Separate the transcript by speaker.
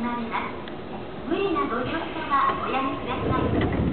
Speaker 1: まります。無理なご乗車はおやめください。